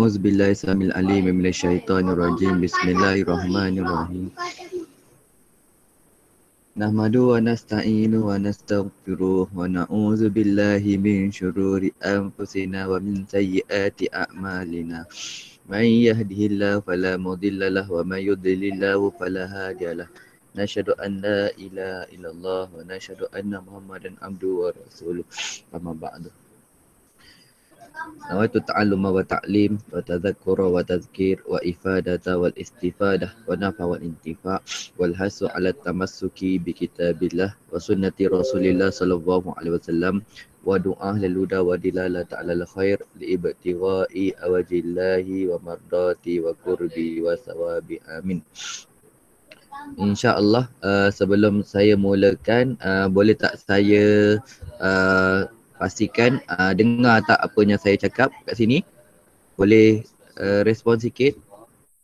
A'udzu billahi samil alim minasy syaithanir rajim. Bismillahirrahmanirrahim. Nahmadu wa nasta'inu wa nastaghfiru wa na'udzu billahi min shururi anfusina wa min sayyiati a'malina. Man yahdihillahu fala mudilla lah wa man yudlil fala hadiya Nashadu an la ilaha illallah wa nashadu anna Muhammadan abduhu wa rasuluh. Amma ba'du wa ta'alluma wa ta'lim wa tadhakkura wa tadhkir wa ifadata wal istifadah wa nafa wal intifa wal hasu ala tamassuki bi kitabillah wa sunnati rasulillah sallallahu alaihi wasallam wa du'a liluda wa dilala ta'ala al khair li ibtiwa'i awajillahi wa mardati wa qurbi wa sawabi amin. InsyaAllah uh, sebelum saya mulakan uh, boleh tak saya uh, pastikan uh, dengar tak apa yang saya cakap kat sini boleh uh, respon sikit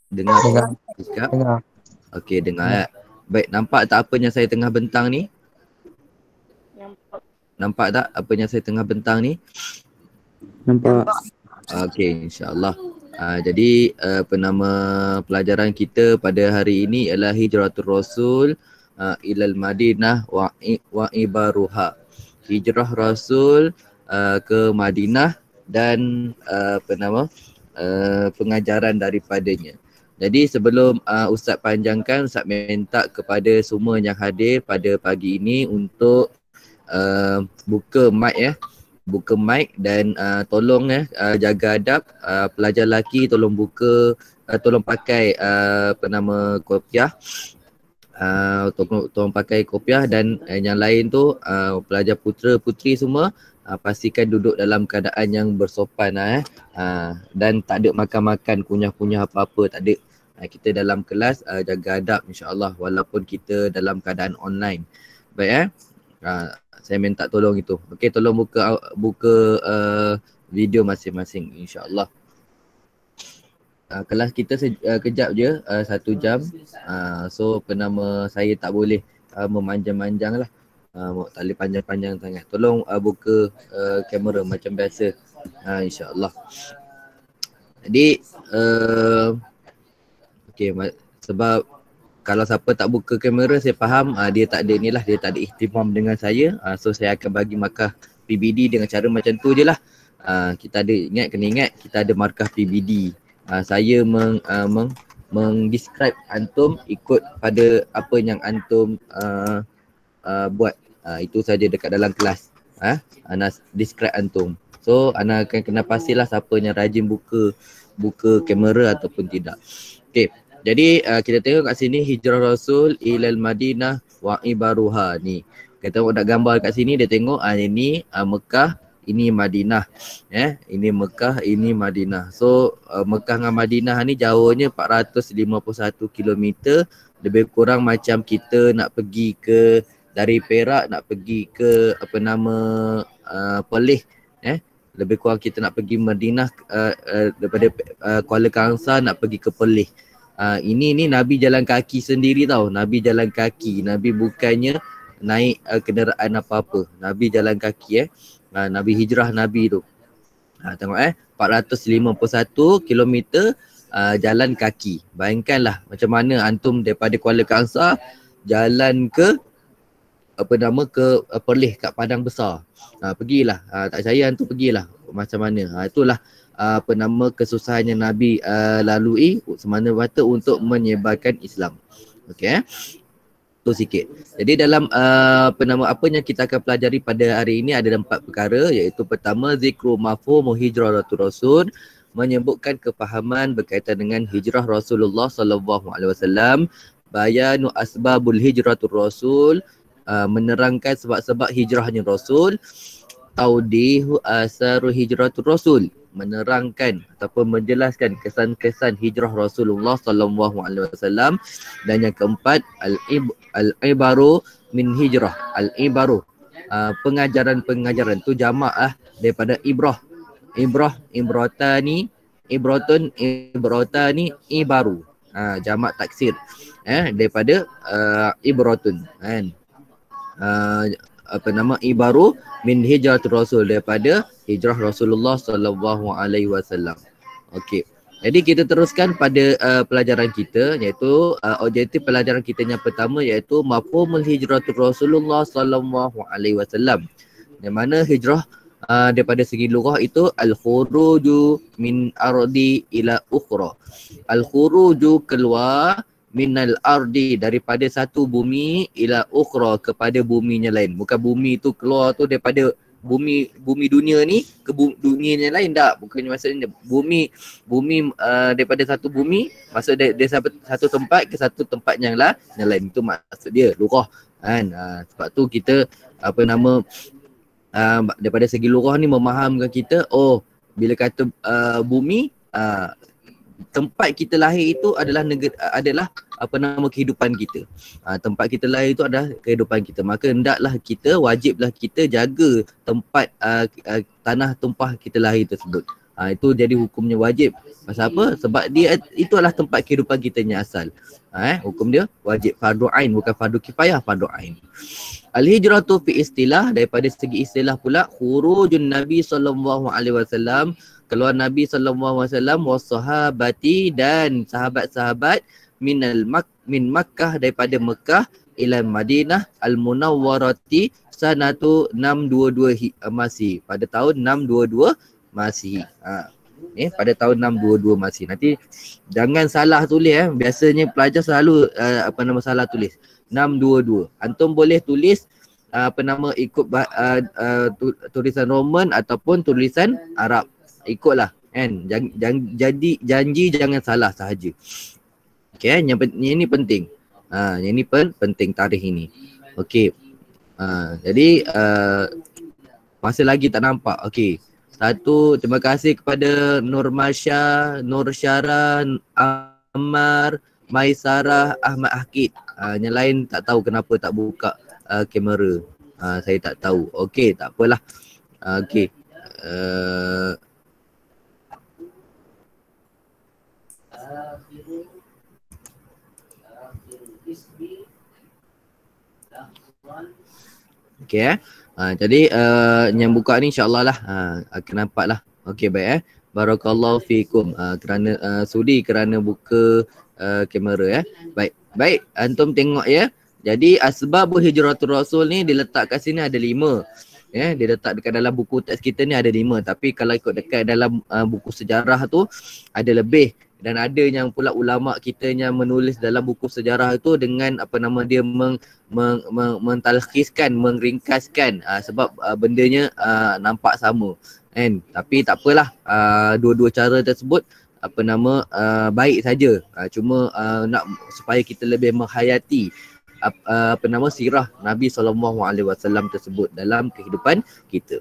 dengar Dengar. cakap Dengar. okey dengar ya. baik nampak tak apa yang saya tengah bentang ni nampak tak apa yang saya tengah bentang ni Nampak. okey insyaallah uh, jadi uh, penama pelajaran kita pada hari ini ialah hijratul rasul uh, ilal madinah wa i- wa ibaruha hijrah Rasul uh, ke Madinah dan uh, apa nama uh, pengajaran daripadanya. Jadi sebelum uh, Ustaz panjangkan, Ustaz minta kepada semua yang hadir pada pagi ini untuk uh, buka mic ya. Buka mic dan uh, tolong ya uh, jaga adab uh, pelajar lelaki tolong buka uh, tolong pakai uh, apa nama kopiah uh, tolong, tolong pakai kopiah dan uh, yang lain tu uh, pelajar putera puteri semua uh, pastikan duduk dalam keadaan yang bersopan lah, eh. Uh, dan tak ada makan-makan kunyah-kunyah apa-apa tak ada. Uh, kita dalam kelas uh, jaga adab insya-Allah walaupun kita dalam keadaan online. Baik eh. Uh, saya minta tolong itu. Okey tolong buka buka uh, video masing-masing insya-Allah. Uh, kelas kita se- uh, kejap je uh, satu jam. Uh, so penama saya tak boleh uh, memanjang-manjang lah. Uh, tak boleh panjang-panjang sangat. Tolong uh, buka uh, kamera macam biasa. Uh, insyaAllah. Jadi uh, okay, ma- sebab kalau siapa tak buka kamera saya faham uh, dia tak ada ni lah. Dia tak ada ihtimam dengan saya. Uh, so saya akan bagi markah PBD dengan cara macam tu je lah. Uh, kita ada ingat kena ingat kita ada markah PBD uh, saya meng, uh, meng mengdescribe antum ikut pada apa yang antum uh, uh, buat. Uh, itu saja dekat dalam kelas. Ha uh, ana describe antum. So ana akan kena pastilah siapa yang rajin buka buka kamera ataupun tidak. Okey jadi uh, kita tengok kat sini hijrah rasul ilal madinah wa ibaruha ni. Kita nak gambar kat sini dia tengok uh, ini uh, Mekah ini Madinah eh ini Mekah ini Madinah. So uh, Mekah dengan Madinah ni jauhnya 451 km lebih kurang macam kita nak pergi ke dari Perak nak pergi ke apa nama uh, Perlis eh lebih kurang kita nak pergi Madinah uh, uh, daripada uh, Kuala Kangsar nak pergi ke Perlis. Uh, ini ni Nabi jalan kaki sendiri tau. Nabi jalan kaki. Nabi bukannya naik uh, kenderaan apa-apa. Nabi jalan kaki eh uh, Nabi hijrah Nabi tu. Ha, tengok eh 451 km uh, jalan kaki. Bayangkanlah macam mana antum daripada Kuala Kangsar jalan ke apa nama ke uh, Perlis kat Padang Besar. Ha, pergilah. Ha, tak percaya antum pergilah macam mana. Ha, itulah uh, apa nama kesusahan yang Nabi uh, lalui semata-mata untuk menyebarkan Islam. Okey eh tu sikit. Jadi dalam uh, apa nama apa yang kita akan pelajari pada hari ini ada empat perkara. Iaitu pertama zikru mafhum hijratul rasul menyebutkan kefahaman berkaitan dengan hijrah Rasulullah sallallahu alaihi wasallam. Bayanu asbabul hijratul rasul uh, menerangkan sebab-sebab hijrahnya Rasul. Taudihu asaru hijratul rasul menerangkan ataupun menjelaskan kesan-kesan hijrah Rasulullah sallallahu alaihi wasallam. Dan yang keempat al al ibaru min hijrah. Al-ibaru uh, pengajaran-pengajaran tu jamak lah daripada ibrah. Ibrah ibratani ibratun ibratani ibaru. Uh, jamak taksir. Eh daripada uh, ibratun kan? Uh, apa nama ibaru min hijratul rasul daripada hijrah Rasulullah sallallahu alaihi wasallam. Okey. Jadi kita teruskan pada uh, pelajaran kita iaitu uh, objektif pelajaran kita yang pertama iaitu mafhumul hijratul Rasulullah sallallahu alaihi wasallam. Di mana hijrah uh, daripada segi lughah itu al-khuruju min ardi ila ukhra. Al-khuruju keluar minal ardi daripada satu bumi ila ukhra kepada bumi yang lain. Bukan bumi tu keluar tu daripada bumi bumi dunia ni ke bumi, dunia yang lain tak. Bukan maksudnya bumi bumi uh, daripada satu bumi masuk dari, dari satu tempat ke satu tempat yang lah yang lain. Itu maksud dia lughah kan. Uh, sebab tu kita apa nama uh, daripada segi lughah ni memahamkan kita oh bila kata uh, bumi uh, tempat kita lahir itu adalah negeri, adalah apa nama kehidupan kita. Ha, tempat kita lahir itu adalah kehidupan kita. Maka hendaklah kita wajiblah kita jaga tempat uh, uh, tanah tumpah kita lahir tersebut. Ha, itu jadi hukumnya wajib. Pasal apa? Sebab dia itu adalah tempat kehidupan kita yang asal. Ha, eh? hukum dia wajib fardu ain bukan fardu kifayah fardu ain. Al hijratu fi istilah daripada segi istilah pula khurujun nabi sallallahu alaihi wasallam keluar Nabi sallallahu alaihi wasallam wasahabati dan sahabat-sahabat minal mak min Makkah daripada Mekah ila Madinah al munawwarati sanatu 622 masih. Pada tahun 622 masih. Ha. Eh pada tahun 622 masih. Nanti jangan salah tulis eh. Biasanya pelajar selalu uh, apa nama salah tulis. 622 antum boleh tulis uh, apa nama ikut uh, uh, tulisan Roman ataupun tulisan Arab ikutlah kan? Jang, jang, jadi janji jangan salah sahaja. Okey yang, yang ini penting. Ha yang ini pun penting tarikh ini. Okey. Ha jadi uh, masih lagi tak nampak. Okey. Satu terima kasih kepada Nur Masya Nur Syara Ammar Maisarah Ahmad Hakid. Uh, yang lain tak tahu kenapa tak buka uh, kamera. Uh, saya tak tahu. Okey tak apalah. Uh, okey. Uh, Okay eh. Uh, jadi uh, yang buka ni insyaAllah lah uh, akan nampak lah. Okay baik eh. Barakallahu fikum uh, kerana uh, sudi kerana buka uh, kamera eh. Baik. Baik antum tengok ya. Jadi asbabul hijratul rasul ni diletak kat sini ada lima. Ya, yeah, dia letak dekat dalam buku teks kita ni ada lima. Tapi kalau ikut dekat dalam uh, buku sejarah tu ada lebih dan ada yang pula ulama kita yang menulis dalam buku sejarah itu dengan apa nama dia meng, meng, meng, mentalkhiskan mengringkaskan uh, sebab uh, bendanya uh, nampak sama kan tapi tak apalah uh, dua-dua cara tersebut apa nama uh, baik saja uh, cuma uh, nak supaya kita lebih menghayati uh, apa nama sirah Nabi sallallahu alaihi wasallam tersebut dalam kehidupan kita.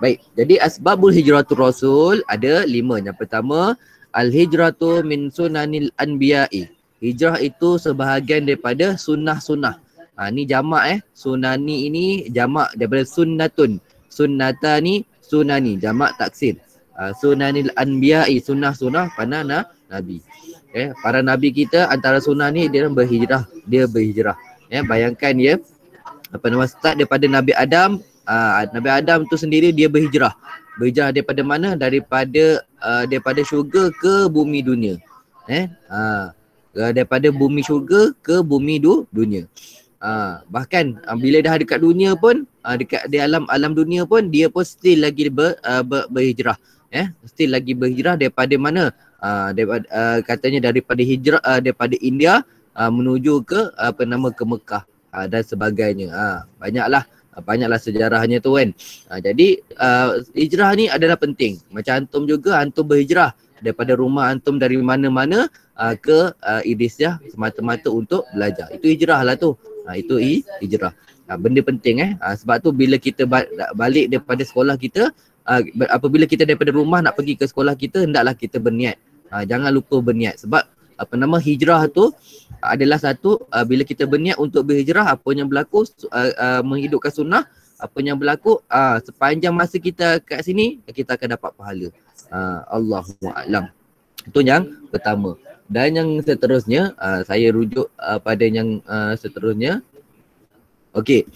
Baik, jadi asbabul hijratul rasul ada lima. Yang pertama, Al-hijratu min sunanil anbiya'i. Hijrah itu sebahagian daripada sunnah-sunnah. Ha, ni jamak eh. Sunani ini jamak daripada sunnatun. Sunnatani sunani. Jamak taksir. Ha, sunanil anbiya'i. Sunnah-sunnah pada na, Nabi. Eh, para Nabi kita antara sunnah ni dia berhijrah. Dia berhijrah. Eh, bayangkan ya. Apa nama start daripada Nabi Adam. Ha, Nabi Adam tu sendiri dia berhijrah berhijrah daripada mana? Daripada uh, daripada syurga ke bumi dunia. Eh? Uh, daripada bumi syurga ke bumi du, dunia. Uh, bahkan uh, bila dah dekat dunia pun uh, dekat di alam alam dunia pun dia pun still lagi ber, uh, ber, berhijrah. Eh? Still lagi berhijrah daripada mana? Uh, daripada uh, katanya daripada hijrah uh, daripada India uh, menuju ke apa nama ke Mekah uh, dan sebagainya. Uh, banyaklah uh, banyaklah sejarahnya tu kan. Uh, jadi uh, hijrah ni adalah penting. Macam antum juga antum berhijrah daripada rumah antum dari mana-mana uh, ke uh, Idrisya semata-mata untuk belajar. Itu hijrah lah tu. Uh, itu hijrah. Uh, benda penting eh. Uh, sebab tu bila kita balik daripada sekolah kita uh, apabila kita daripada rumah nak pergi ke sekolah kita hendaklah kita berniat. Uh, jangan lupa berniat sebab apa nama hijrah tu adalah satu uh, bila kita berniat untuk berhijrah apa yang berlaku uh, uh, menghidupkan sunnah apa yang berlaku uh, sepanjang masa kita kat sini kita akan dapat pahala. Uh, Allahu a'lam. Itu yang pertama. Dan yang seterusnya uh, saya rujuk uh, pada yang uh, seterusnya. Okey.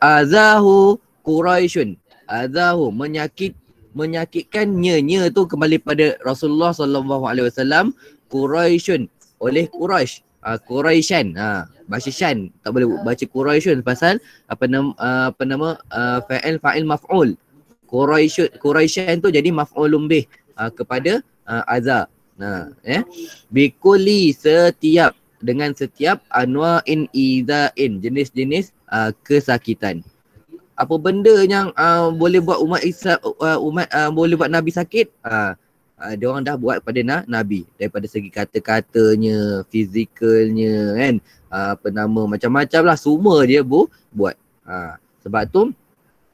Azahu Quraisyun. Azahu menyakit menyakitkan nya tu kembali pada Rasulullah sallallahu alaihi wasallam Quraisyun oleh Quraisy uh, Quraisyan ha uh, bahasa Syan tak boleh baca Quraisyun pasal apa nama uh, apa nama uh, fa'il fa'il maf'ul. Quraisy Quraisyan tu jadi maf'ulun bih uh, kepada uh, azza nah eh bikuli setiap dengan setiap anwa'in idza'in jenis-jenis uh, kesakitan. Apa benda yang uh, boleh buat umat Islam uh, umat uh, boleh buat nabi sakit? Uh, uh, dia orang dah buat pada na- nabi. Daripada segi kata-katanya fizikalnya kan? Uh, apa nama macam-macam lah. Semua dia bu buat. Uh, sebab tu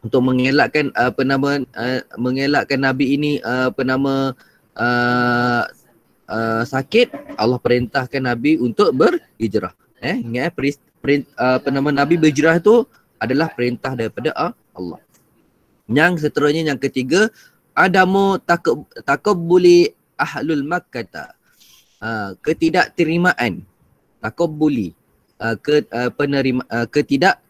untuk mengelakkan uh, apa nama uh, mengelakkan nabi ini uh, apa nama uh, uh, sakit Allah perintahkan nabi untuk berhijrah. Eh ingat eh perint, uh, apa nama nabi berhijrah tu adalah perintah daripada uh, Allah. Yang seterusnya yang ketiga adamu takab takabbuli ahlul makkah uh, ketidakterimaan. Takabbuli uh, ke uh, penerima uh, ketidak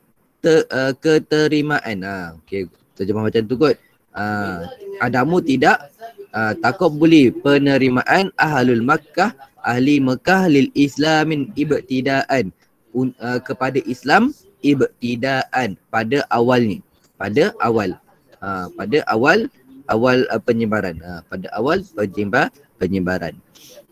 te, uh, keterimaan. Uh, okey terjemah macam tu kot. Uh, adamu tidak uh, takabbuli penerimaan ahlul makkah ahli Mekah lil islamin ibtidaan. Uh, kepada Islam ibtidaan. Pada awalnya. Pada awal. Uh, pada awal awal uh, penyebaran. Uh, pada awal penyebar penyebaran.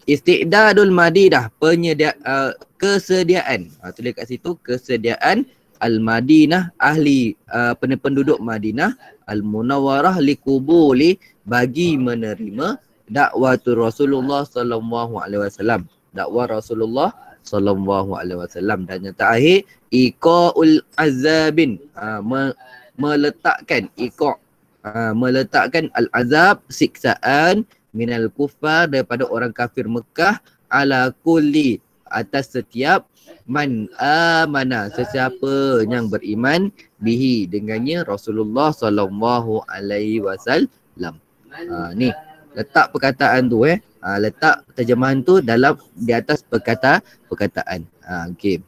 Istidadul madinah penyedia uh, kesediaan. Uh, tulis kat situ kesediaan al madinah ahli uh, penduduk madinah al munawwarah liqubuli bagi menerima dakwah Rasulullah sallallahu alaihi wasallam. Dakwah Rasulullah sallallahu alaihi wasallam. Dan yang terakhir iqaul azabin uh, me, meletakkan iqa uh, meletakkan al-azab siksaan minal kufar daripada orang kafir Mekah ala kulli atas setiap man amana sesiapa yang beriman bihi dengannya Rasulullah sallallahu alaihi wasallam. Ha ni letak perkataan tu eh. Ha, letak terjemahan tu dalam di atas perkata perkataan. Ha okey.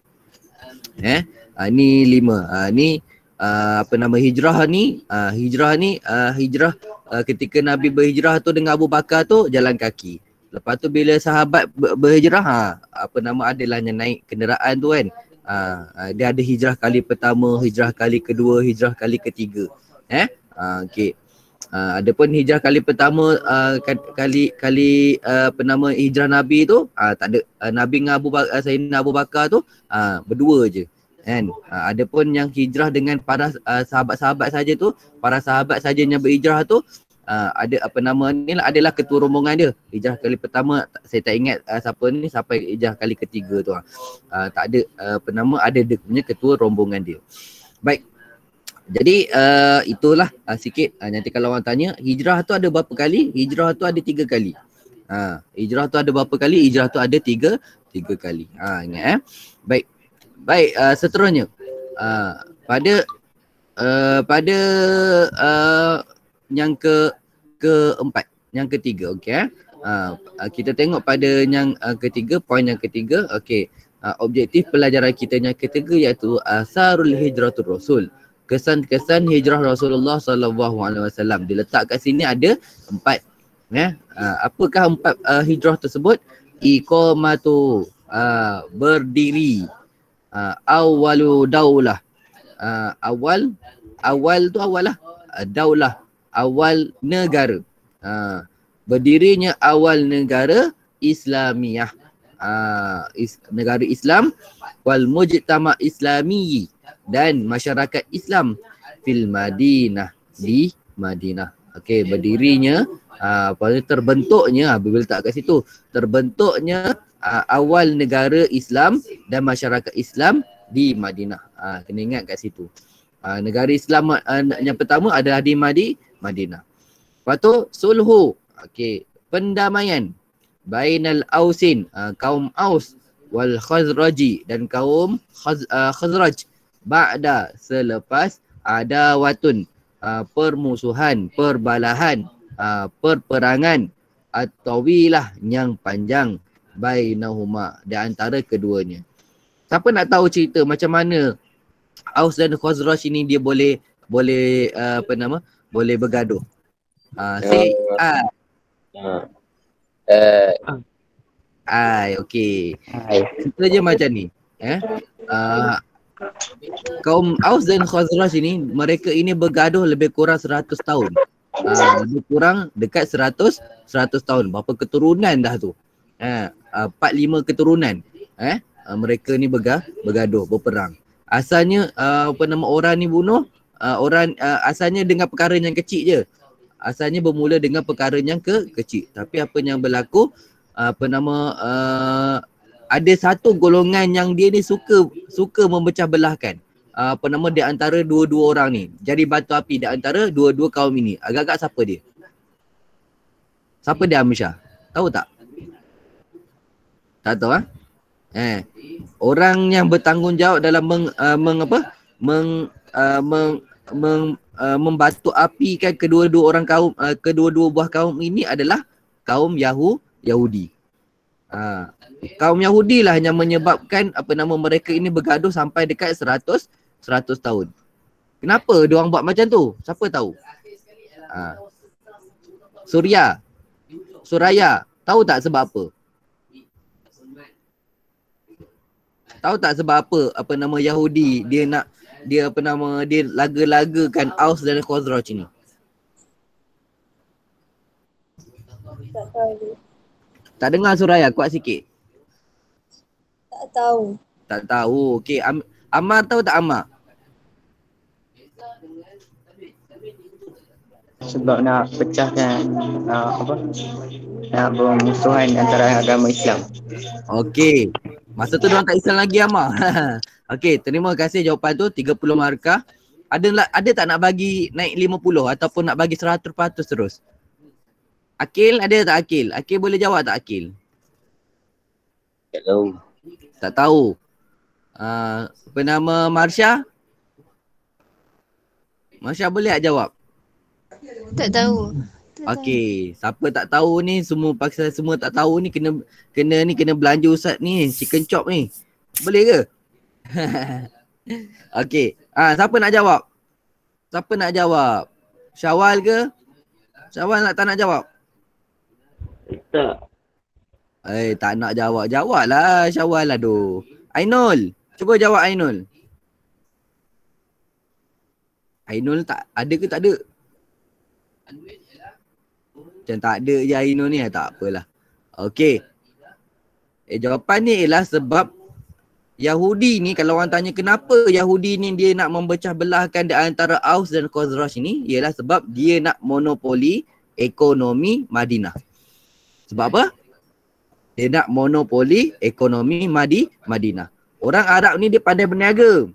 Eh ha, ni lima. Ha ni uh, apa nama hijrah ni uh, hijrah ni uh, hijrah uh, ketika Nabi berhijrah tu dengan Abu Bakar tu jalan kaki. Lepas tu bila sahabat ber- berhijrah ha, apa nama adalah yang naik kenderaan tu kan. Uh, dia ada hijrah kali pertama hijrah kali kedua hijrah kali ketiga. Eh? Uh, okey. Uh, adapun hijrah kali pertama uh, kali kali uh, apa nama hijrah Nabi tu uh, tak ada uh, Nabi dengan Abu Bakar Sayyidina Abu Bakar tu uh, berdua je kan uh, ada pun yang hijrah dengan para uh, sahabat-sahabat saja tu para sahabat saja yang berhijrah tu uh, ada apa nama ni lah adalah ketua rombongan dia hijrah kali pertama saya tak ingat uh, siapa ni sampai hijrah kali ketiga tu uh, tak ada uh, apa nama ada dia punya ketua rombongan dia baik jadi uh, itulah uh, sikit uh, nanti kalau orang tanya hijrah tu ada berapa kali hijrah tu ada tiga kali Ha, hijrah tu ada berapa kali? Hijrah tu ada tiga, tiga kali. Ha, ingat eh. Baik. Baik, uh, seterusnya. Uh, pada uh, pada uh, yang ke keempat, yang ketiga, okey eh. Uh, kita tengok pada yang uh, ketiga, poin yang ketiga, okey. Uh, objektif pelajaran kita yang ketiga iaitu asarul hijratul rasul. Kesan-kesan hijrah Rasulullah sallallahu alaihi wasallam. Diletak kat sini ada empat. Ya. Uh, apakah empat uh, hijrah tersebut? Iqamatu uh, berdiri uh, awalu daulah. Uh, awal awal tu awal lah uh, daulah. Awal negara. Uh, berdirinya awal negara Islamiah uh, is, negara Islam wal mujtama islami dan masyarakat Islam fil Madinah. Di Madinah. Okey berdirinya uh, terbentuknya bila tak kat situ terbentuknya uh, awal negara Islam dan masyarakat Islam di Madinah. Uh, kena ingat kat situ. Uh, negara Islam uh, yang pertama adalah di Madi, Madinah. Lepas tu sulhu. Okey, pendamaian bainal ausin uh, kaum aus wal khazraji dan kaum khaz, uh, khazraj ba'da selepas ada watun uh, permusuhan perbalahan uh, perperangan atau wilah yang panjang bainahuma di antara keduanya siapa nak tahu cerita macam mana Aus dan Khazraj ini dia boleh boleh uh, apa nama boleh bergaduh uh, say ah Ha. Eh, ai okey Hai. Cerita je macam ni. Eh? Uh, kaum Aus dan Khazraj ini, mereka ini bergaduh lebih kurang 100 tahun. Uh, lebih kurang dekat 100 100 tahun. Berapa keturunan dah tu? Eh, uh, 4 5 keturunan. Eh? Uh, mereka ni berga, bergaduh, berperang. Asalnya uh, apa nama orang ni bunuh, uh, orang uh, asalnya dengan perkara yang kecil je. Asalnya bermula dengan perkara yang ke kecil. Tapi apa yang berlaku apa nama uh, ada satu golongan yang dia ni suka suka memecah belahkan uh, apa nama di antara dua-dua orang ni jadi batu api di antara dua-dua kaum ini agak-agak siapa dia siapa dia Amisha tahu tak tak tahu ah eh orang yang bertanggungjawab dalam meng, uh, meng apa meng, uh, meng, meng uh, membatu apikan kedua-dua orang kaum uh, kedua-dua buah kaum ini adalah kaum Yahu Yahudi. Ha. Kaum Yahudi lah yang menyebabkan apa nama mereka ini bergaduh sampai dekat 100 100 tahun. Kenapa dia orang buat macam tu? Siapa tahu? Ha. Surya. Suraya. Tahu tak sebab apa? Tahu tak sebab apa apa nama Yahudi dia nak dia apa nama dia laga-lagakan Aus dan Khazraj ni? Tak tahu. Tak dengar Suraya kuat sikit. Tak tahu. Tak tahu. Okey, Am- Amar tahu tak Amar? Sebab nak pecahkan uh, apa? Nak bermusuhan antara agama Islam. Okey. Masa tu diorang tak Islam lagi Amar. Okey, terima kasih jawapan tu 30 markah. Ada la- ada tak nak bagi naik 50 ataupun nak bagi 100% terus? Akil ada tak Akil? Akil boleh jawab tak Akil? tak tahu. Tak tahu. Uh, apa nama Marsha? Marsha boleh tak jawab? Tak tahu. Okey, siapa tak tahu ni semua paksa semua tak tahu ni kena kena ni kena belanja ustaz ni chicken chop ni. Boleh ke? Okey. Ah siapa nak jawab? Siapa nak jawab? Syawal ke? Syawal nak tak nak jawab? Tak. Eh tak nak jawab. Jawablah Syawal lah doh. Ainul, cuba jawab Ainul. Ainul tak ada ke tak ada? Macam tak ada je Ainul ni tak apalah. Okey. Eh jawapan ni ialah sebab Yahudi ni kalau orang tanya kenapa Yahudi ni dia nak memecah belahkan di antara Aus dan Khazraj ni ialah sebab dia nak monopoli ekonomi Madinah. Sebab apa? Dia nak monopoli ekonomi Madi Madinah. Orang Arab ni dia pandai berniaga.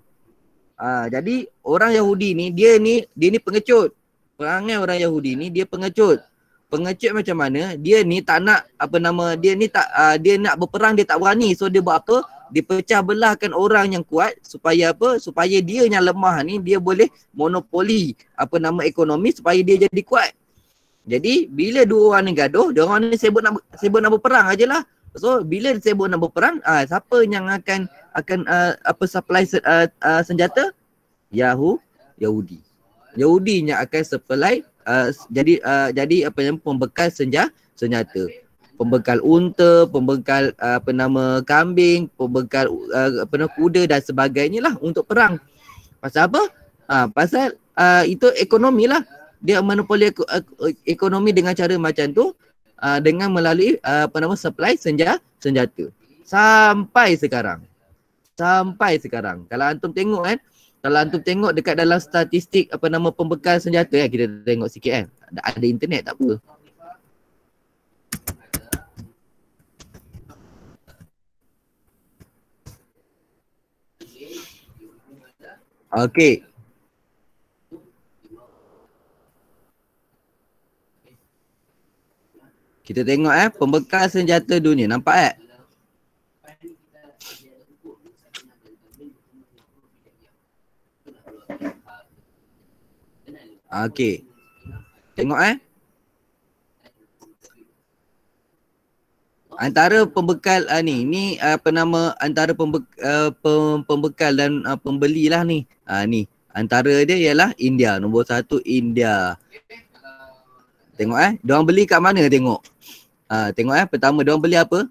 Ha, jadi orang Yahudi ni dia ni dia ni pengecut. Perangai orang Yahudi ni dia pengecut. Pengecut macam mana? Dia ni tak nak apa nama dia ni tak uh, dia nak berperang dia tak berani. So dia buat apa? Dia pecah belahkan orang yang kuat supaya apa? Supaya dia yang lemah ni dia boleh monopoli apa nama ekonomi supaya dia jadi kuat. Jadi bila dua orang ni gaduh, dia orang ni sibuk nak sibuk nak berperang ajalah. So bila sibuk nak berperang, ah siapa yang akan akan uh, apa supply uh, uh, senjata? Yahu Yahudi. Yahudi yang akan supply uh, jadi uh, jadi apa yang pembekal senja senjata. Pembekal unta, pembekal uh, apa nama kambing, pembekal uh, apa nama kuda dan sebagainya lah untuk perang. Pasal apa? Ah pasal uh, itu ekonomi lah dia monopoli ek- ek- ekonomi dengan cara macam tu uh, dengan melalui uh, apa nama supply senja senjata sampai sekarang sampai sekarang kalau antum tengok kan kalau antum tengok dekat dalam statistik apa nama pembekal senjata kan kita tengok sikit kan ada, ada internet tak apa. Okey, Kita tengok eh pembekal senjata dunia. Nampak eh? Okey. Tengok eh. Antara pembekal uh, ni, ni uh, apa nama antara pembe, uh, pem, pembekal dan uh, pembeli lah ni. Uh, ni antara dia ialah India. Nombor satu India. Tengok eh, diorang beli kat mana tengok. Uh, tengok eh, pertama diorang beli apa?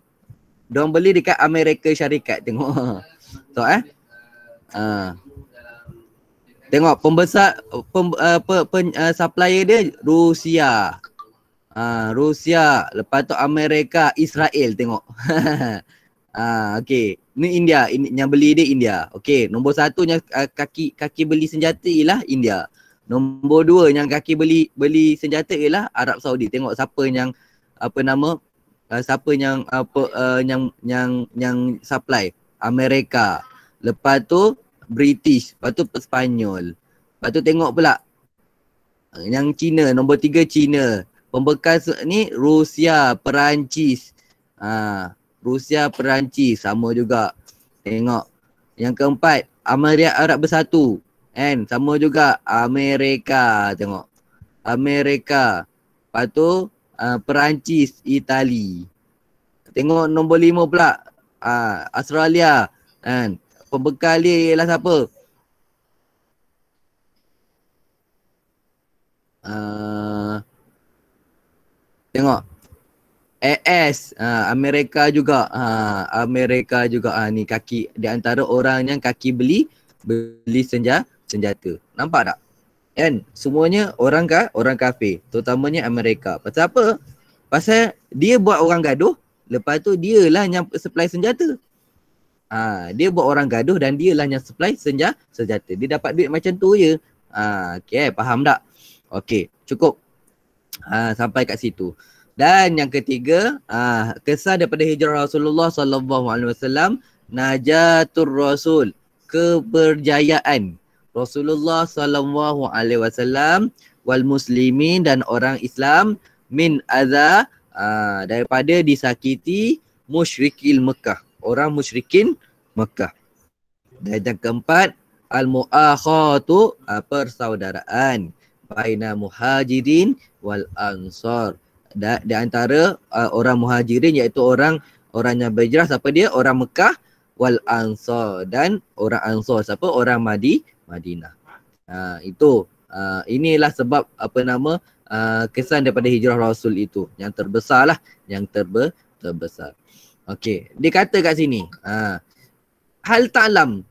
Diorang beli dekat Amerika Syarikat. Tengok. So eh. Uh, tengok pembesar pem, uh, pe, pe, uh, supplier dia Rusia. Ah, Rusia, lepas tu Amerika, Israel tengok. ah, okey. Ni India, in, yang beli dia India. Okey, nombor satu yang uh, kaki kaki beli senjata ialah India. Nombor dua yang kaki beli beli senjata ialah Arab Saudi. Tengok siapa yang apa nama uh, siapa yang apa uh, yang yang yang supply Amerika. Lepas tu British, lepas tu Spanyol. Lepas tu tengok pula yang Cina, nombor tiga Cina pembekal ni Rusia, Perancis. Ha, Rusia, Perancis sama juga. Tengok. Yang keempat, Amerika Arab Bersatu. Kan? Sama juga Amerika. Tengok. Amerika. Lepas tu uh, Perancis, Itali. Tengok nombor lima pula. Uh, Australia. Kan? Pembekal dia ialah siapa? Uh, Tengok. AS ha, Amerika juga ha, Amerika juga ha, ni kaki di antara orang yang kaki beli beli senja, senjata. Nampak tak? Kan semuanya orang ka orang kafir, terutamanya Amerika. Pasal apa? Pasal dia buat orang gaduh, lepas tu dia lah yang supply senjata. Ha, dia buat orang gaduh dan dia lah yang supply senja, senjata. Dia dapat duit macam tu je. Ha, okay, faham tak? Okay, cukup. Ha, sampai kat situ. Dan yang ketiga, ha, kesan daripada hijrah Rasulullah sallallahu alaihi wasallam najatur rasul, keberjayaan Rasulullah sallallahu alaihi wasallam wal muslimin dan orang Islam min adza ha, daripada disakiti musyrikil Mekah, orang musyrikin Mekah. Dan yang keempat, al-muakhatu ha, persaudaraan baina muhajirin wal ansar di antara uh, orang muhajirin iaitu orang orang yang berhijrah siapa dia orang Mekah wal ansar dan orang ansar siapa orang Madi Madinah. Ha, itu uh, inilah sebab apa nama uh, kesan daripada hijrah Rasul itu yang terbesar lah yang terbe, terbesar. Okey, dia kata kat sini, ha, hal ta'lam,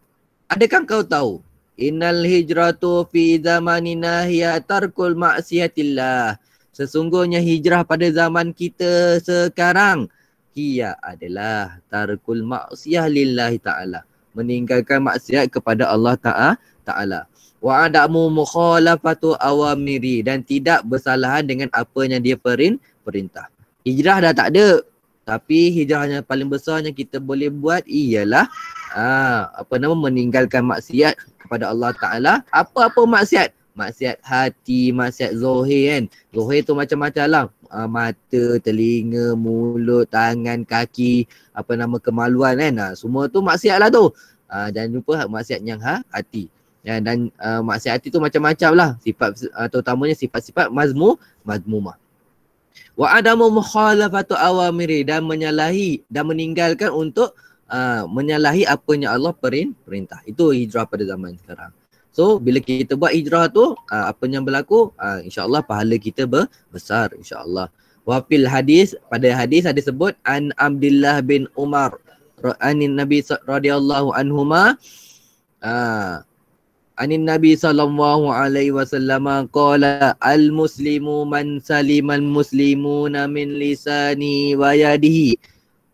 adakah kau tahu Innal hijratu fi zamanina hiya tarkul maksiatillah. Sesungguhnya hijrah pada zaman kita sekarang hiya adalah tarkul maksiyah lillahi ta'ala. Meninggalkan maksiat kepada Allah Ta'ala. Wa adamu mukhalafatu awamiri dan tidak bersalahan dengan apa yang dia perin, perintah. Hijrah dah tak ada. Tapi hijrah yang paling besar yang kita boleh buat ialah ah, apa nama meninggalkan maksiat kepada Allah Ta'ala. Apa-apa maksiat? Maksiat hati, maksiat zohir kan. Zohir tu macam-macam lah. Uh, mata, telinga, mulut, tangan, kaki, apa nama kemaluan kan. Uh, semua tu maksiat lah tu. Uh, jangan lupa maksiat yang ha, hati. Ya, dan uh, maksiat hati tu macam-macam lah. Sifat, uh, terutamanya sifat-sifat mazmu, mazmumah. Wa adamu mukhalafatu awamiri dan menyalahi dan meninggalkan untuk uh, menyalahi apa yang Allah perin, perintah. Itu hijrah pada zaman sekarang. So bila kita buat hijrah tu uh, apa yang berlaku uh, insyaallah pahala kita besar insyaallah. Wa fil hadis pada hadis ada sebut an Abdullah bin Umar anin Nabi radhiyallahu anhuma uh, sallallahu alaihi wasallam qala al muslimu man saliman muslimuna min lisani wa yadihi.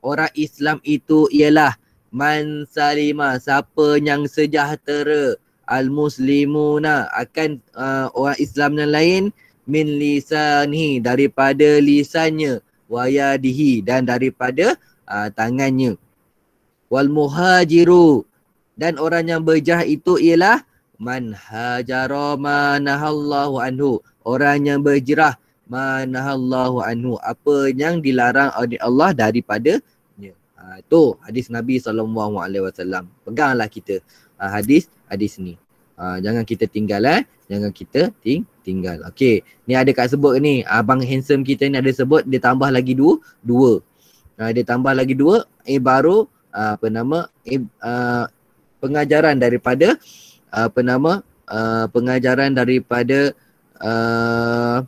Orang Islam itu ialah man salima siapa yang sejahtera. Al muslimuna akan uh, orang Islam yang lain min lisani daripada lisannya wa yadihi dan daripada uh, tangannya. Wal muhajiru dan orang yang berjah itu ialah man hajara manahallahu anhu orang yang berjerah manahallahu anhu apa yang dilarang oleh Allah daripada Ha, itu hadis Nabi SAW. Peganglah kita ha, hadis hadis ni. Ha, jangan kita tinggal eh. jangan kita ting tinggal. Okey, ni ada kat sebut ni. Abang handsome kita ni ada sebut dia tambah lagi dua, dua. Uh, dia tambah lagi dua, eh baru uh, apa nama eh, uh, pengajaran daripada apa nama uh, pengajaran daripada uh,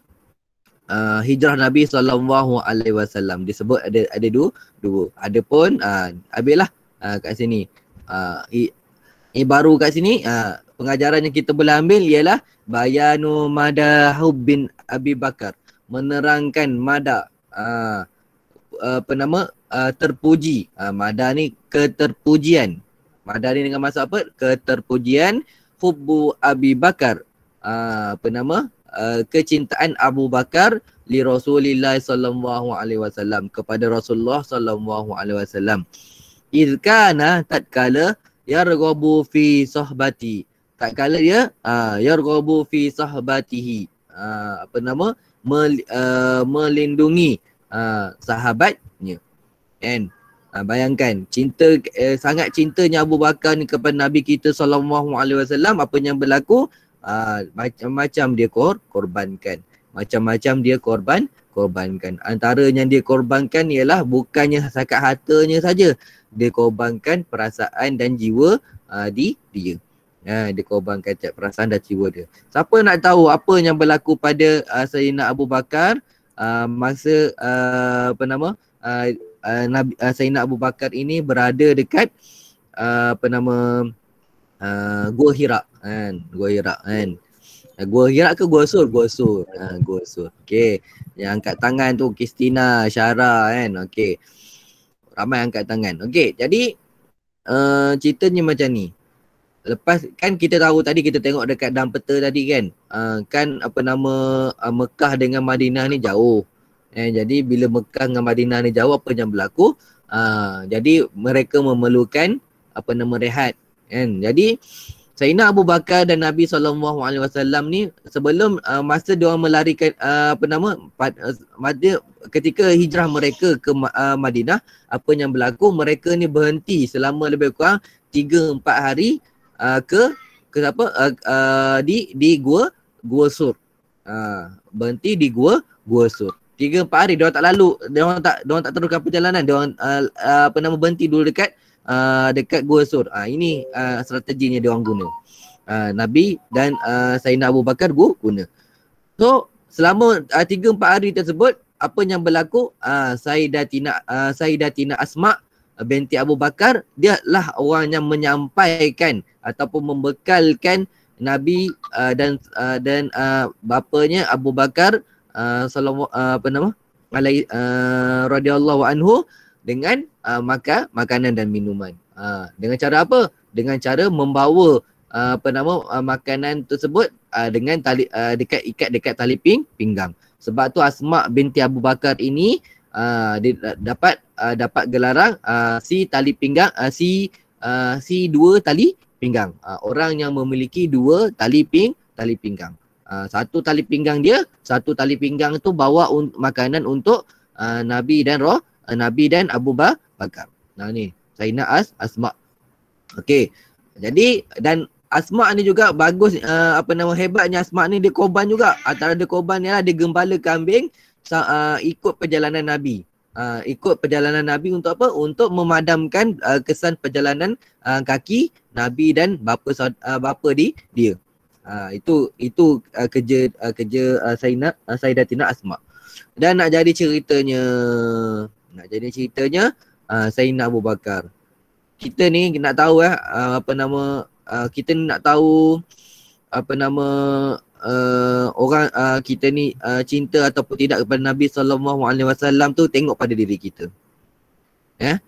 uh, hijrah Nabi sallallahu alaihi wasallam. Disebut ada ada dua. Dua adapun uh, habislah uh, kat sini. Uh, i, i baru kat sini uh, pengajaran yang kita boleh ambil ialah bayanu madahub bin Abi Bakar menerangkan mada uh, apa nama uh, terpuji. Uh, mada ni keterpujian mada ni dengan maksud apa keterpujian hubbu Abi Bakar. Uh, apa nama? Uh, kecintaan Abu Bakar li Rasulillah sallallahu alaihi wasallam kepada Rasulullah sallallahu alaihi wasallam. Izkana tatkala yarghabu fi sahbati tak kala dia uh, yarghabu fi sahbatihi uh, apa nama? Mel, uh, melindungi uh, sahabatnya. Kan uh, bayangkan cinta uh, sangat cintanya Abu Bakar ni kepada Nabi kita sallallahu alaihi wasallam apa yang berlaku? Uh, macam-macam dia kor korbankan. Macam-macam dia korban korbankan. Antara yang dia korbankan ialah bukannya sakat hartanya saja. Dia korbankan perasaan dan jiwa uh, di dia. Ha, dia korbankan cak perasaan dan jiwa dia. Siapa nak tahu apa yang berlaku pada uh, Sayyidina Abu Bakar? Uh, masa uh, apa nama? Uh, uh, Nabi uh, Sayyidina Abu Bakar ini berada dekat uh, apa nama uh, Gua Hira kan, Gua Hira kan. Uh, Gua Hira ke Gua Sur? Gua Sur. Ha, Gua Sur. Okey. Yang angkat tangan tu Kristina, Syara kan. Okey. Ramai angkat tangan. Okey. Jadi uh, ceritanya macam ni. Lepas kan kita tahu tadi kita tengok dekat dalam peta tadi kan. Uh, kan apa nama uh, Mekah dengan Madinah ni jauh. Eh, jadi bila Mekah dengan Madinah ni jauh apa yang berlaku? Uh, jadi mereka memerlukan apa nama rehat. Kan? Jadi Sayyidina Abu Bakar dan Nabi SAW ni sebelum uh, masa dia melarikan uh, apa nama pad, uh, ketika hijrah mereka ke uh, Madinah apa yang berlaku mereka ni berhenti selama lebih kurang 3 4 hari uh, ke ke apa uh, uh, di di gua gua sur. Uh, berhenti di gua gua sur. Tiga empat hari dia tak lalu, dia orang tak dia orang tak teruskan perjalanan, dia orang uh, uh, apa nama berhenti dulu dekat uh, dekat gua sur. Uh, ini uh, strateginya dia orang guna. Uh, Nabi dan uh, Sayyidina Abu Bakar gua guna. So selama uh, tiga empat hari tersebut apa yang berlaku uh, Sayyidatina uh, Sayyidatina Asma binti Abu Bakar dia lah orang yang menyampaikan ataupun membekalkan Nabi uh, dan uh, dan uh, bapanya Abu Bakar uh, sallallahu uh, apa nama alai uh, radhiyallahu anhu dengan uh, maka makanan dan minuman. Uh, dengan cara apa? Dengan cara membawa uh, apa nama uh, makanan tersebut uh, dengan tali uh, dekat ikat dekat tali ping, pinggang. Sebab tu Asma binti Abu Bakar ini uh, dia dapat uh, dapat gelaran uh, si tali pinggang uh, si uh, si dua tali pinggang. Uh, orang yang memiliki dua tali ping tali pinggang. Uh, satu tali pinggang dia, satu tali pinggang tu bawa un- makanan untuk uh, Nabi dan Roh, uh, Nabi dan Abu Bakar. Nah ni, Sayyidina As Asma. Okey. Jadi dan Asma ni juga bagus uh, apa nama hebatnya Asma ni dia korban juga. Antara dia korban ni lah dia gembala kambing uh, ikut perjalanan Nabi uh, ikut perjalanan Nabi untuk apa? Untuk memadamkan uh, kesan perjalanan uh, kaki Nabi dan bapa uh, bapa di dia. Uh, itu itu uh, kerja uh, kerja uh, Sayyidina uh, Sayyidatina Asma. Dan nak jadi ceritanya nak jadi ceritanya uh, Sayyidina Abu Bakar. Kita ni nak tahu eh uh, apa nama uh, kita ni nak tahu apa nama uh, orang uh, kita ni uh, cinta ataupun tidak kepada Nabi sallallahu alaihi wasallam tu tengok pada diri kita. Ya.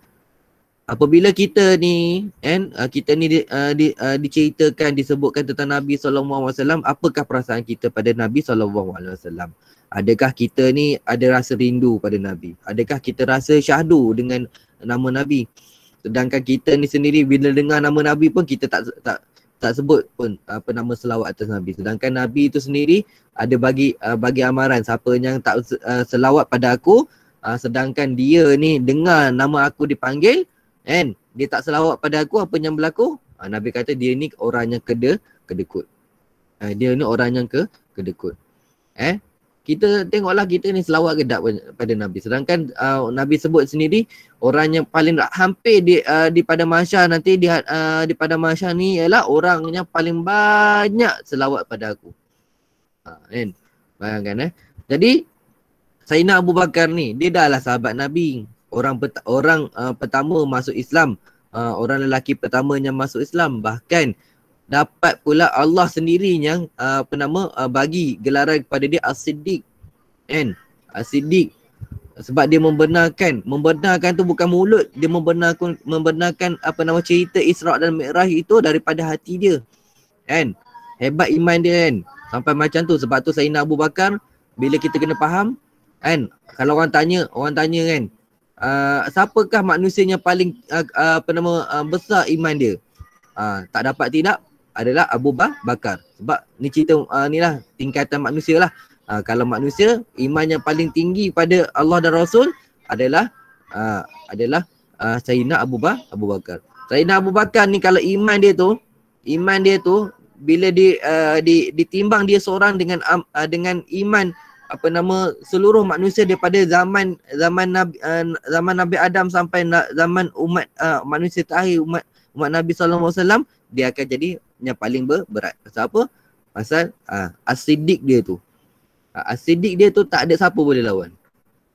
Apabila kita ni kan uh, kita ni uh, di, uh, diceritakan disebutkan tentang Nabi sallallahu alaihi wasallam apakah perasaan kita pada Nabi sallallahu alaihi wasallam? Adakah kita ni ada rasa rindu pada Nabi? Adakah kita rasa syahdu dengan nama Nabi? Sedangkan kita ni sendiri bila dengar nama Nabi pun kita tak tak tak sebut pun apa nama selawat atas Nabi. Sedangkan Nabi itu sendiri ada bagi uh, bagi amaran siapa yang tak uh, selawat pada aku uh, sedangkan dia ni dengar nama aku dipanggil kan dia tak selawat pada aku apa yang berlaku? Uh, Nabi kata dia ni orang yang kede kedekut. Uh, dia ni orang yang ke kedekut. Eh? Kita tengoklah kita ni selawat gedap pada Nabi. Sedangkan uh, Nabi sebut sendiri orang yang paling hampir di uh, di pada masyar nanti di uh, di pada masyar ni ialah orang yang paling banyak selawat pada aku. Ha, kan? Bayangkan eh. Jadi Sayyidina Abu Bakar ni dia dah lah sahabat Nabi. Orang peta- orang uh, pertama masuk Islam. Uh, orang lelaki pertama yang masuk Islam. Bahkan dapat pula Allah sendiri yang uh, apa nama uh, bagi gelaran kepada dia As-Siddiq. Kan? As-Siddiq sebab dia membenarkan membenarkan tu bukan mulut dia membenarkan membenarkan apa nama cerita Isra dan Mi'raj itu daripada hati dia kan hebat iman dia kan sampai macam tu sebab tu Sayyidina Abu Bakar bila kita kena faham kan kalau orang tanya orang tanya kan uh, siapakah manusia yang paling uh, uh, apa nama uh, besar iman dia? Uh, tak dapat tidak adalah Abu Bakar. Sebab ni cerita uh, ni lah tingkatan manusia lah. Uh, kalau manusia iman yang paling tinggi pada Allah dan Rasul adalah uh, adalah uh, Sayyidina Abu, ba Abu Bakar. Sayyidina Abu Bakar ni kalau iman dia tu iman dia tu bila di uh, di ditimbang dia seorang dengan uh, dengan iman apa nama seluruh manusia daripada zaman zaman Nabi uh, zaman Nabi Adam sampai na, zaman umat uh, manusia terakhir umat umat Nabi sallallahu alaihi wasallam dia akan jadi yang paling ber, berat. Pasal apa? Pasal uh, asidik dia tu. Uh, asidik dia tu tak ada siapa boleh lawan.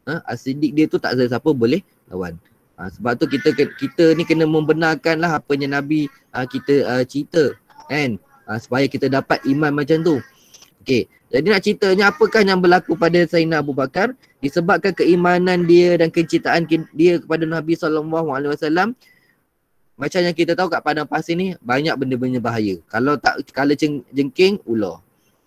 Uh, asidik dia tu tak ada siapa boleh lawan. Uh, sebab tu kita kita ni kena membenarkan lah apa yang Nabi uh, kita uh, cerita kan uh, supaya kita dapat iman macam tu. Okey. Jadi nak ceritanya apakah yang berlaku pada Sayyidina Abu Bakar disebabkan keimanan dia dan kecintaan dia kepada Nabi wasallam macam yang kita tahu kat padang pasir ni banyak benda-benda bahaya. Kalau tak kalau jengking ular.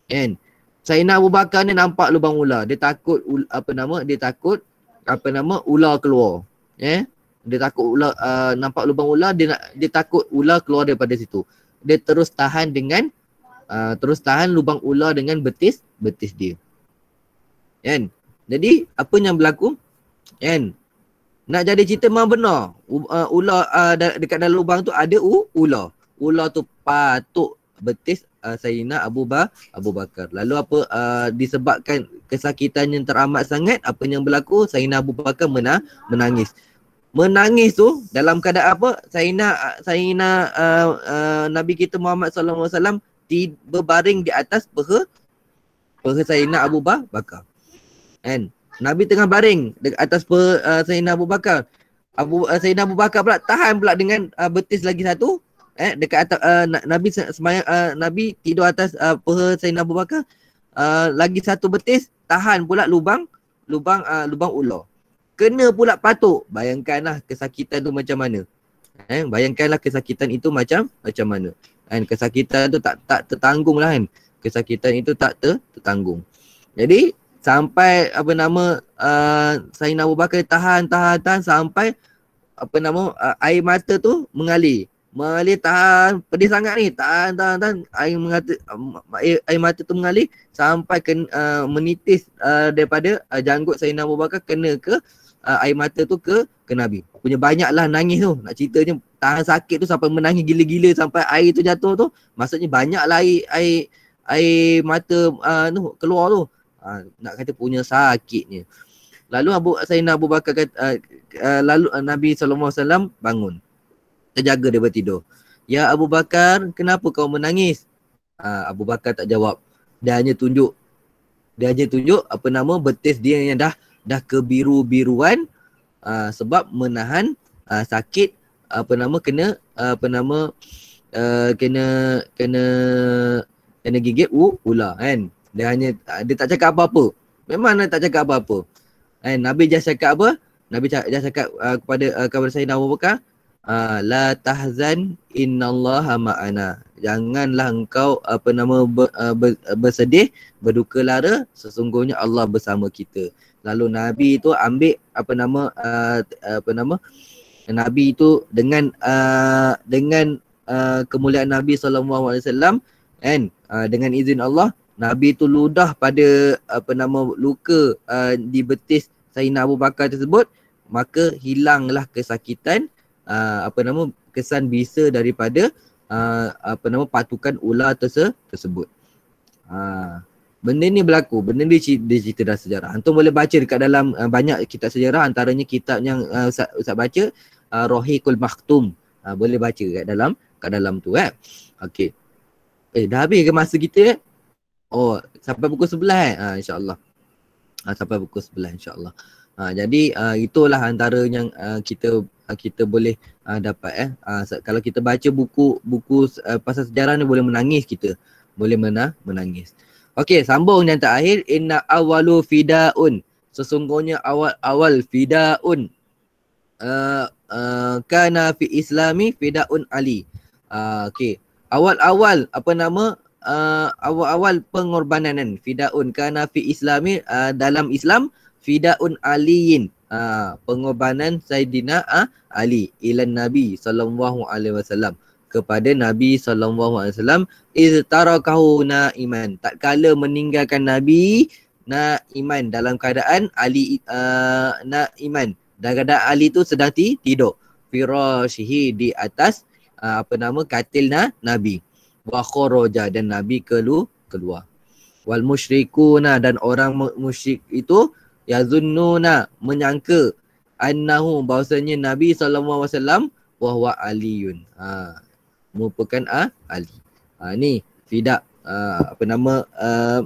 Kan? Sayyidina Abu Bakar ni nampak lubang ular. Dia takut apa nama? Dia takut apa nama? Ular keluar. Eh? Dia takut ular uh, nampak lubang ular dia nak dia takut ular keluar daripada situ. Dia terus tahan dengan uh, terus tahan lubang ular dengan betis betis dia. Kan? Jadi apa yang berlaku? Kan? Nak jadi cerita memang benar. Uh, ular uh, dekat dalam lubang tu ada u, ular. Ular tu patut betis uh, Sayyidina Abu, ba, Abu Bakar. Lalu apa uh, disebabkan kesakitan yang teramat sangat, apa yang berlaku? Sayyidina Abu Bakar mena, menangis. Menangis tu dalam keadaan apa? Sayyidina Sayyidina uh, uh, Nabi kita Muhammad sallallahu alaihi wasallam berbaring di atas peha peha Sayyidina Abu Bakar. Kan? Nabi tengah baring dekat atas per, uh, Sayyidina Abu Bakar. Abu uh, Sayyidina Abu Bakar pula tahan pula dengan uh, betis lagi satu. Eh dekat atas uh, Nabi semayang uh, Nabi tidur atas uh, peha Sayyidina Abu Bakar. Uh, lagi satu betis tahan pula lubang lubang uh, lubang ular. Kena pula patuk. Bayangkanlah kesakitan tu macam mana. Eh bayangkanlah kesakitan itu macam macam mana. Kan kesakitan tu tak tak tertanggung lah kan. Kesakitan itu tak ter, tertanggung. Jadi sampai apa nama uh, Sayyidina Abu Bakar tahan tahan tahan sampai apa nama uh, air mata tu mengalir. Mengalir tahan pedih sangat ni. Tahan tahan tahan air mata uh, air, air mata tu mengalir sampai ke uh, menitis uh, daripada uh, janggut Sayyidina Abu Bakar kena ke uh, air mata tu ke ke Nabi. Punya banyaklah nangis tu. Nak ceritanya tahan sakit tu sampai menangis gila-gila sampai air tu jatuh tu. Maksudnya banyaklah air air air mata uh, tu keluar tu. Ha, nak kata punya sakitnya. Lalu Abu Sayyidina Abu Bakar kata, uh, uh, lalu uh, Nabi SAW bangun. Terjaga dia bertidur. Ya Abu Bakar, kenapa kau menangis? Uh, Abu Bakar tak jawab. Dia hanya tunjuk dia hanya tunjuk apa nama betis dia yang dah dah kebiru-biruan uh, sebab menahan uh, sakit apa nama kena uh, apa nama uh, kena kena kena gigit u ular kan dia hanya dia tak cakap apa-apa. Memang dia tak cakap apa-apa. Eh, Nabi just cakap apa? Nabi just cakap uh, kepada uh, kepada Sayyidina Abu Bakar, uh, la tahzan innallaha ma'ana. Janganlah engkau apa nama ber, uh, ber, bersedih, berduka lara, sesungguhnya Allah bersama kita. Lalu Nabi itu ambil apa nama uh, apa nama Nabi itu dengan uh, dengan uh, kemuliaan Nabi sallallahu alaihi wasallam kan uh, dengan izin Allah Nabi tu ludah pada apa nama luka uh, di betis Sayyidina Abu Bakar tersebut maka hilanglah kesakitan uh, apa nama kesan bisa daripada uh, apa nama patukan ular terse- tersebut. Ha. Benda ni berlaku, benda ni dia cerita dalam sejarah. Antum boleh baca dekat dalam uh, banyak kitab sejarah antaranya kitab yang uh, Ustaz, Ustaz baca uh, Rohiqul Maktum. Uh, boleh baca kat dalam kat dalam tu eh. Okey. Eh dah habis ke masa kita eh? Oh, sampai pukul 11 eh? Ha, insya-Allah. Ha, sampai pukul 11 insya-Allah. Ha, jadi uh, itulah antara yang uh, kita uh, kita boleh uh, dapat eh. Uh, kalau kita baca buku buku uh, pasal sejarah ni boleh menangis kita. Boleh mena menangis. Okey, sambung yang terakhir inna awalu fidaun. Sesungguhnya awal-awal fidaun. Uh, uh, kana fi islami fidaun ali. Uh, okey. Awal-awal apa nama uh, awal-awal pengorbanan fidaun kana fi islami uh, dalam Islam fidaun aliyin. Uh, pengorbanan Saidina uh, Ali ilan Nabi sallallahu alaihi wasallam kepada Nabi sallallahu alaihi wasallam iz tarakahu naiman. Tak kala meninggalkan Nabi naiman. Dalam keadaan Ali uh, naiman. Dalam keadaan Ali tu sedang ti, tidur. Firashihi di atas uh, apa nama katil na, Nabi. Wa kharaja dan Nabi kelu, keluar. Wal musyrikuna dan orang mu- musyrik itu yazunnuna menyangka annahu bahasanya Nabi alaihi wasallam wa huwa aliyun. Ha merupakan ah, Ali. Ha, ni fidak uh, apa nama uh,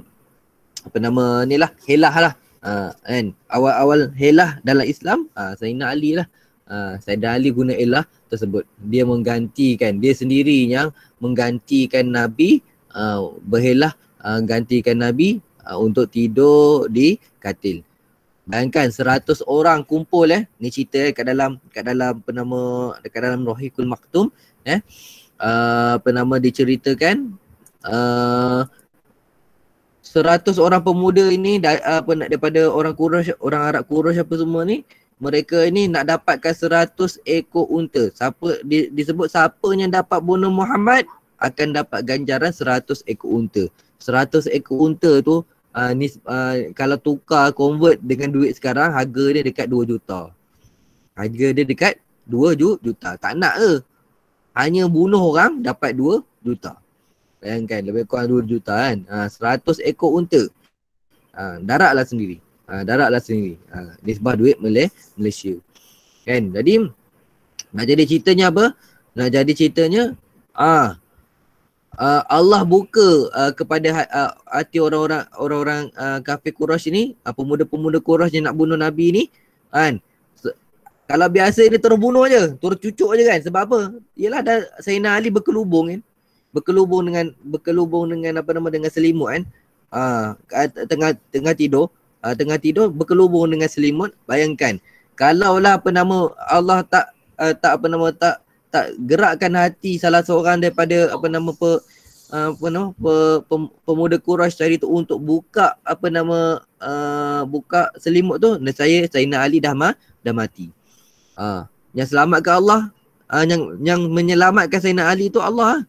apa nama ni lah helah lah. Uh, kan awal-awal helah dalam Islam uh, Sayyidina Ali lah. Uh, Sayyidina Ali guna elah tersebut. Dia menggantikan dia sendiri yang menggantikan Nabi uh, berhelah uh, gantikan Nabi uh, untuk tidur di katil. Bayangkan 100 orang kumpul eh. Ni cerita kat dalam kat dalam apa nama dekat dalam Rohikul Maktum eh uh, apa nama diceritakan? Uh, 100 orang pemuda ini da, apa nak daripada orang Quraisy orang Arab Quraisy apa semua ni mereka ini nak dapatkan 100 ekor unta. Siapa di, disebut siapa yang dapat bunuh Muhammad akan dapat ganjaran 100 ekor unta. 100 ekor unta tu uh, ni uh, kalau tukar convert dengan duit sekarang harga dia dekat 2 juta. Harga dia dekat 2 ju- juta. Tak nak ke hanya bunuh orang dapat 2 juta. Bayangkan lebih kurang 2 juta kan. Ha, 100 ekor unta. Ha, daratlah sendiri. Ha, daratlah sendiri. Ha, nisbah duit Malay, Malaysia. Kan? Jadi nak jadi ceritanya apa? Nak jadi ceritanya ah uh, Allah buka uh, kepada uh, hati orang-orang orang-orang uh, kafir Quraisy ni, uh, pemuda-pemuda Quraisy yang nak bunuh Nabi ni kan. Kalau biasa dia terus bunuh je, terus cucuk je kan. Sebab apa? Yalah dah Sayyidina Ali berkelubung kan. Berkelubung dengan berkelubung dengan apa nama dengan selimut kan. Ah uh, tengah tengah tidur, uh, tengah tidur berkelubung dengan selimut. Bayangkan kalaulah apa nama Allah tak uh, tak apa nama tak tak gerakkan hati salah seorang daripada apa nama pe, uh, apa nama pe, pem, pemuda Quraisy tadi tu untuk buka apa nama uh, buka selimut tu saya Sayyidina Ali dah ma, dah mati. Ha, yang selamatkan Allah, ha, yang yang menyelamatkan Sayyidina Ali tu Allah.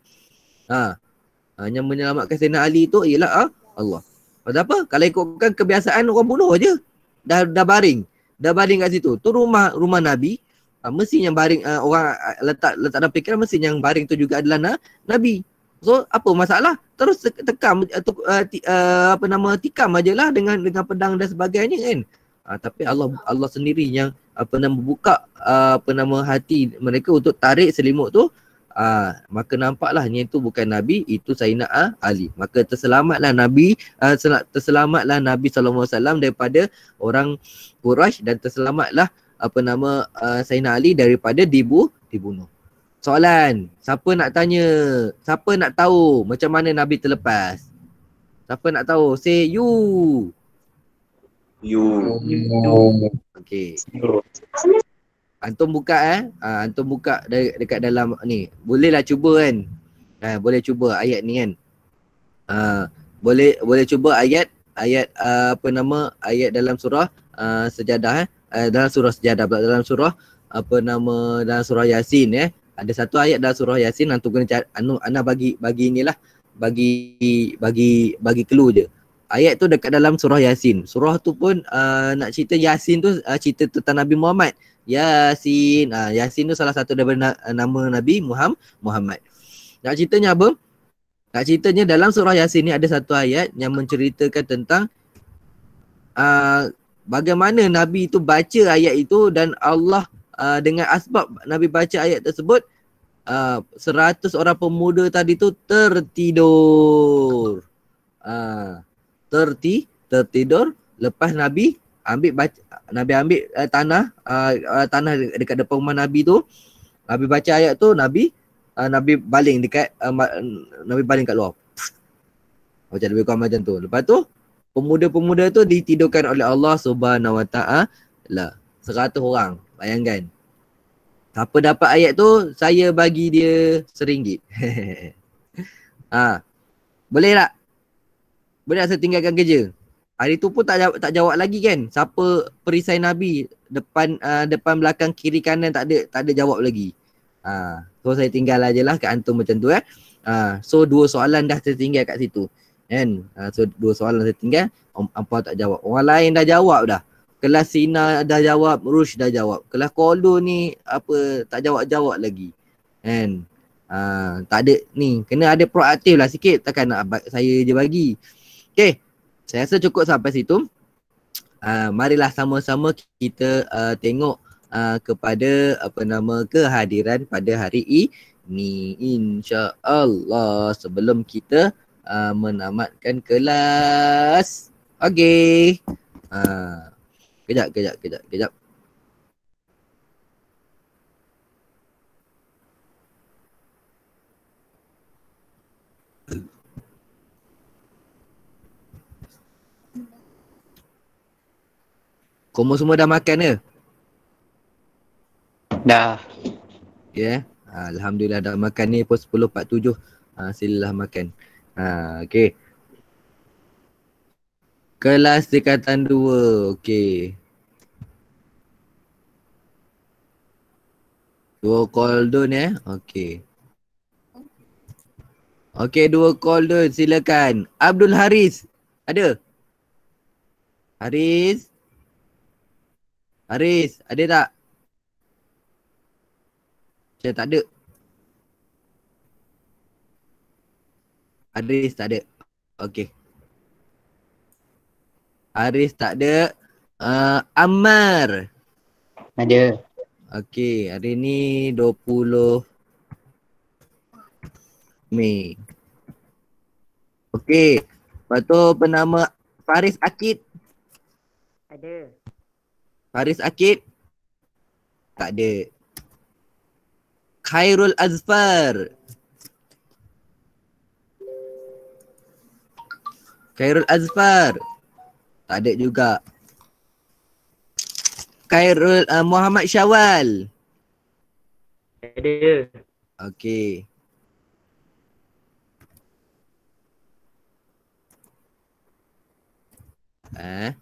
Ha. ha yang menyelamatkan Sayyidina Ali tu ialah ha, Allah. Pasal apa? Kalau ikutkan kebiasaan orang bunuh je. Dah dah baring. Dah baring kat situ. Tu rumah rumah Nabi. Ha, mesti yang baring uh, orang letak letak dalam fikiran mesti yang baring tu juga adalah na, Nabi. So apa masalah? Terus tekam uh, uh, apa nama tikam ajalah dengan dengan pedang dan sebagainya kan. Uh, tapi Allah Allah sendiri yang apa nama buka uh, apa nama hati mereka untuk tarik selimut tu uh, maka nampaklah yang itu bukan nabi itu Sayyidina uh, Ali. Maka terselamatlah nabi uh, terselamatlah Nabi wasallam daripada orang Quraisy dan terselamatlah apa nama uh, Sayyidina Ali daripada dibu dibunuh. Soalan siapa nak tanya? Siapa nak tahu macam mana nabi terlepas? Siapa nak tahu? Say you You. Okay. Antum buka eh. Ha, antum buka de- dekat dalam ni. Bolehlah cuba kan. Ha, boleh cuba ayat ni kan. Ha, boleh boleh cuba ayat ayat uh, apa nama ayat dalam surah uh, sejadah eh. Uh, dalam surah sejadah pula dalam surah apa nama dalam surah Yasin eh. Ada satu ayat dalam surah Yasin antum kena cari anu ana bagi bagi inilah bagi bagi bagi clue je ayat tu dekat dalam surah Yasin. Surah tu pun uh, nak cerita Yasin tu uh, cerita tentang Nabi Muhammad. Yasin. Uh, Yasin tu salah satu daripada na- nama Nabi Muhammad. Nak ceritanya apa? nak ceritanya dalam surah Yasin ni ada satu ayat yang menceritakan tentang uh, bagaimana Nabi itu baca ayat itu dan Allah uh, dengan asbab Nabi baca ayat tersebut uh, 100 orang pemuda tadi tu tertidur. Uh, terti tertidur lepas Nabi ambil baca, Nabi ambil uh, tanah uh, uh, tanah dekat depan rumah Nabi tu Nabi baca ayat tu Nabi uh, Nabi baling dekat uh, Nabi baling kat luar. Macam lebih kurang macam tu. Lepas tu pemuda-pemuda tu ditidurkan oleh Allah Subhanahu Wa Taala. 100 orang. Bayangkan. Siapa dapat ayat tu, saya bagi dia seringgit. ha. Boleh tak? Tak saya tinggalkan kerja? Hari tu pun tak jawab, tak jawab lagi kan. Siapa perisai Nabi depan uh, depan belakang kiri kanan tak ada tak ada jawab lagi. Ha. So saya tinggal aja lah kat antum macam tu eh. Ha. So dua soalan dah tertinggal kat situ. Kan? Ha. So dua soalan saya tinggal. Om apa tak jawab. Orang lain dah jawab dah. Kelas Sina dah jawab, Rush dah jawab. Kelas Koldo ni apa tak jawab-jawab lagi. Kan? Ha, tak ada ni. Kena ada proaktif lah sikit. Takkan nak saya je bagi. Okay. Saya rasa cukup sampai situ. Uh, marilah sama-sama kita uh, tengok uh, kepada apa nama kehadiran pada hari ini insya-Allah sebelum kita uh, menamatkan kelas. Okey. Uh, kejap kejap kejap kejap. Kamu semua dah makan ke? Dah. Ya. Yeah. Alhamdulillah dah makan ni pun 10.47. Ha, silalah makan. Ha, okey. Kelas tingkatan 2. Okey. Dua call dun ya. Okey. Okey, dua call dun. Silakan. Abdul Haris. Ada? Haris? Haris, ada tak? Saya tak ada. Haris tak ada. Okey. Haris tak ada. Uh, Ammar. Ada. Okey, hari ni 20 Mei. Okey. Lepas tu penama Faris Akid. Ada. Faris Akid. Tak ada. Khairul Azfar. Khairul Azfar. Tak ada juga. Khairul uh, Muhammad Syawal. Ada. Okey. Eh.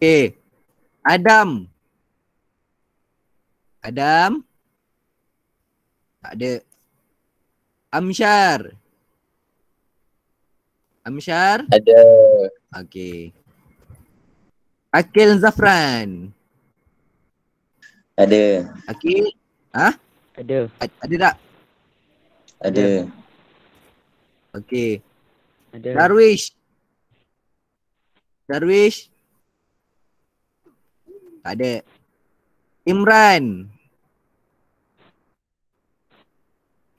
Okey. Adam. Adam. Tak ada. Amsyar. Amsyar. Ada. Okey. Akil Zafran. Ada. Akil. Ada. A- Ada tak? Ada. Okey. Ada. Darwish. Darwish. Tak ada. Imran.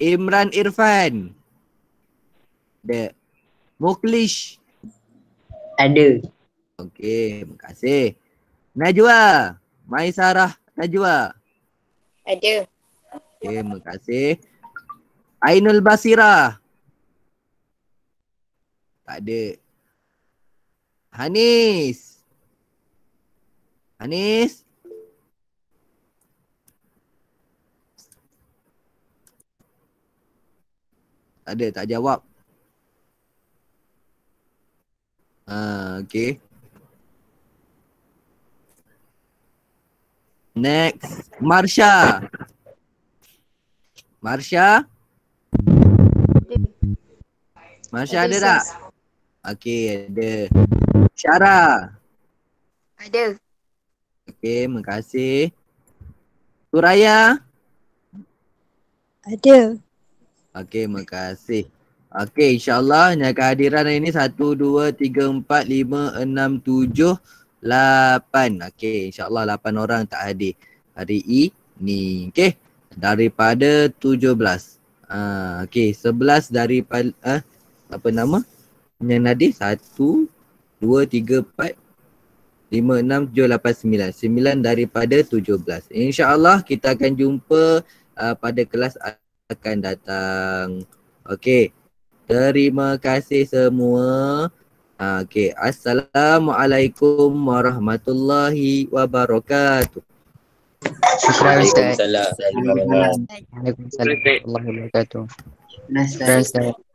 Imran Irfan. Ada. Muklish. Ada. Okey, terima kasih. Najwa. Maisarah Najwa. Ada. Okey, terima kasih. Ainul Basira. Tak ada. Hanis. Hanis. Tak ada, tak jawab. Ah, okay. Next, Marsha. Marsha? Marsha ada tak? sis. Okey, ada. Syara. Ada. Okey, terima kasih. Suraya? Ada. Okey, makasih. Okey, insyaAllah yang kehadiran hari ni satu, dua, tiga, empat, lima, enam, tujuh, lapan. Okey, insyaAllah lapan orang tak hadir hari ini. Okey, daripada tujuh belas. Ah, okey, sebelas daripada, ah, apa nama? Yang hadir satu, dua, tiga, empat, lima, enam, tujuh, lapan, sembilan. Sembilan daripada tujuh belas. InsyaAllah kita akan jumpa uh, pada kelas akan datang. Okey. Terima kasih semua. Ha, Okey. Assalamualaikum warahmatullahi wabarakatuh. Syukran Ustaz. Waalaikumsalam. Waalaikumsalam warahmatullahi wabarakatuh.